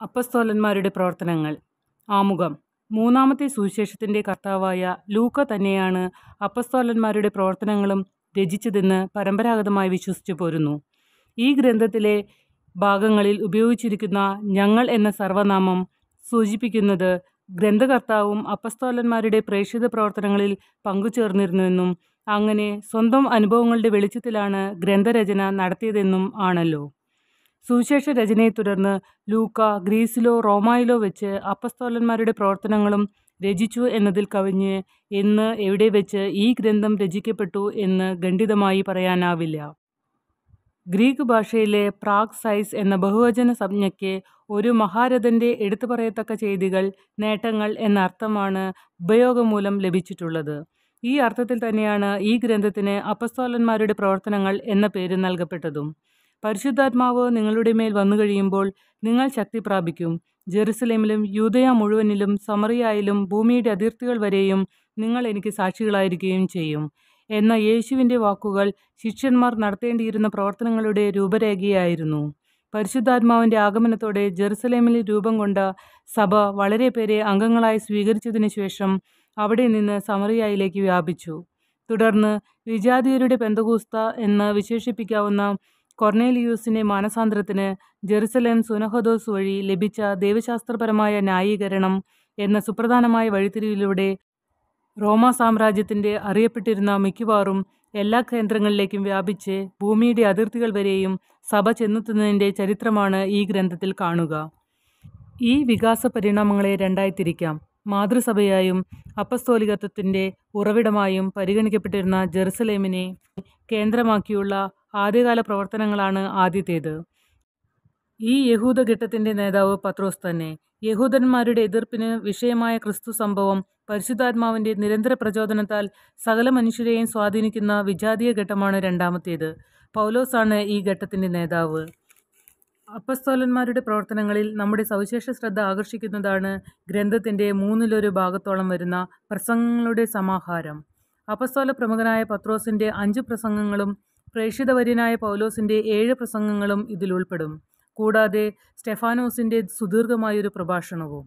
അപ്പസ്തോലന്മാരുടെ പ്രവർത്തനങ്ങൾ. ആമുഖം. മൂന്നാമത്തെ സുവിശേഷത്തിന്റെ കർത്താവായ ലൂക്ക തന്നെയാണ് അപ്പസ്തോലന്മാരുടെ പ്രവർത്തനങ്ങളും രചിച്ചതെന്ന് പരമ്പരാഗതമായി വിശ്വസിച്ചു പോരുന്നു. ഈ ഗ്രന്ഥത്തിലെ ഭാഗങ്ങളിൽ ഉപയോഗിച്ചിരിക്കുന്ന ഞങ്ങൾ എന്ന സർവനാമം സൂചിപ്പിക്കുന്നത് ഗ്രന്ഥകർത്താവും അപ്പസ്തോലന്മാരുടെ പ്രേക്ഷിത പ്രവർത്തനങ്ങളിൽ പങ്കുചേർന്നിരുന്നുവെന്നും അങ്ങനെ സ്വന്തം അനുഭവങ്ങളുടെ വെളിച്ചത്തിലാണ് ഗ്രന്ഥരചന നടത്തിയതെന്നും ആണല്ലോ. സുവിശേഷ രചനയെ തുടർന്ന് ലൂക്ക ഗ്രീസിലോ റോമായിലോ വെച്ച് അപ്പസ്തോലന്മാരുടെ പ്രവർത്തനങ്ങളും രചിച്ചു എന്നതിൽ കവിഞ്ഞ് എന്ന് എവിടെ വെച്ച് ഈ ഗ്രന്ഥം രചിക്കപ്പെട്ടു എന്ന് ഖണ്ഡിതമായി പറയാനാവില്ല. ഗ്രീക്ക് ഭാഷയിലെ പ്രാഗ് സൈസ് എന്ന ബഹുവചന സംജ്ഞയ്ക്ക് ഒരു മഹാരഥന്റെ എടുത്തു പറയത്തക്ക ചെയ്തികൾ നേട്ടങ്ങൾ എന്ന അർത്ഥമാണ് ഉപയോഗം മൂലം ലഭിച്ചിട്ടുള്ളത്. ഈ അർത്ഥത്തിൽ തന്നെയാണ് ഈ ഗ്രന്ഥത്തിന് അപ്പസ്തോലന്മാരുടെ പ്രവർത്തനങ്ങൾ എന്ന പേര് നൽകപ്പെട്ടതും. പരിശുദ്ധാത്മാവ് നിങ്ങളുടെ മേൽ വന്നു കഴിയുമ്പോൾ നിങ്ങൾ ശക്തി പ്രാപിക്കും. ജെറുസലേമിലും യൂതയ മുഴുവനിലും സമറിയായാലും ഭൂമിയുടെ അതിർത്തികൾ വരെയും നിങ്ങൾ എനിക്ക് സാക്ഷികളായിരിക്കുകയും ചെയ്യും. എന്ന യേശുവിന്റെ വാക്കുകൾ ശിഷ്യന്മാർ നടത്തേണ്ടിയിരുന്ന പ്രവർത്തനങ്ങളുടെ രൂപരേഖയായിരുന്നു. പരിശുദ്ധാത്മാവിന്റെ ആഗമനത്തോടെ ജെറുസലേമിൽ രൂപം കൊണ്ട സഭ വളരെ പേരെ അംഗങ്ങളായി സ്വീകരിച്ചതിനു ശേഷം അവിടെ നിന്ന് സമറിയായിലേക്ക് വ്യാപിച്ചു. തുടർന്ന് വിജാതിയരുടെ പെന്തകൂസ്ത എന്ന് വിശേഷിപ്പിക്കാവുന്ന കൊർണേലിയൂസിന്റെ മാനസാന്തരത്തിന് ജെറുസലേം സുനഹദോസ് വഴി ലഭിച്ച ദൈവശാസ്ത്രപരമായ ന്യായീകരണം എന്ന സുപ്രധാനമായ വഴിത്തിരിവിലൂടെ റോമാ സാമ്രാജ്യത്തിന്റെ അറിയപ്പെട്ടിരുന്ന മിക്കവാറും എല്ലാ കേന്ദ്രങ്ങളിലേക്കും വ്യാപിച്ച് ഭൂമിയുടെ അതിർത്തികൾ വരെയും സഭ ചെന്നെത്തുന്നതിന്റെ ചരിത്രമാണ് ഈ ഗ്രന്ഥത്തിൽ കാണുക. ഈ വികാസ പരിണാമങ്ങളെ രണ്ടായി തിരിക്കാം മാതൃസഭയായും അപ്പസ്തോലികത്വത്തിന്റെ ഉറവിടമായും പരിഗണിക്കപ്പെട്ടിരുന്ന ജെറുസലേമിനെ കേന്ദ്രമാക്കിയുള്ള ആദ്യകാല പ്രവർത്തനങ്ങളാണ് ആദ്യത്തേത്. ഈ യഹൂദ ഘട്ടത്തിന്റെ നേതാവ് പത്രോസ് തന്നെ. യഹൂദന്മാരുടെ എതിർപ്പിന് വിഷയമായ ക്രിസ്തു സംഭവം പരിശുദ്ധാത്മാവിന്റെ നിരന്തര പ്രചോദനത്താൽ സകല മനുഷ്യരെയും സ്വാധീനിക്കുന്ന വിജാതീയ ഘട്ടമാണ് രണ്ടാമത്തേത്. പൗലോസാണ് ഈ ഘട്ടത്തിന്റെ നേതാവ്. അപ്പസ്തോലന്മാരുടെ പ്രവർത്തനങ്ങളിൽ നമ്മുടെ സവിശേഷ ശ്രദ്ധ ആകർഷിക്കുന്നതാണ് ഗ്രന്ഥത്തിന്റെ മൂന്നിലൊരു ഭാഗത്തോളം വരുന്ന പ്രസംഗങ്ങളുടെ സമാഹാരം. അപ്പസ്തോല പ്രമുഖനായ പത്രോസിന്റെ അഞ്ച് പ്രസംഗങ്ങളും പ്രേക്ഷിതവര്യനായ പൗലോസിന്റെ ഏഴ് പ്രസംഗങ്ങളും ഇതിലുൾപ്പെടും കൂടാതെ സ്റ്റെഫാനോസിന്റെ സുദീർഘമായൊരു പ്രഭാഷണവും.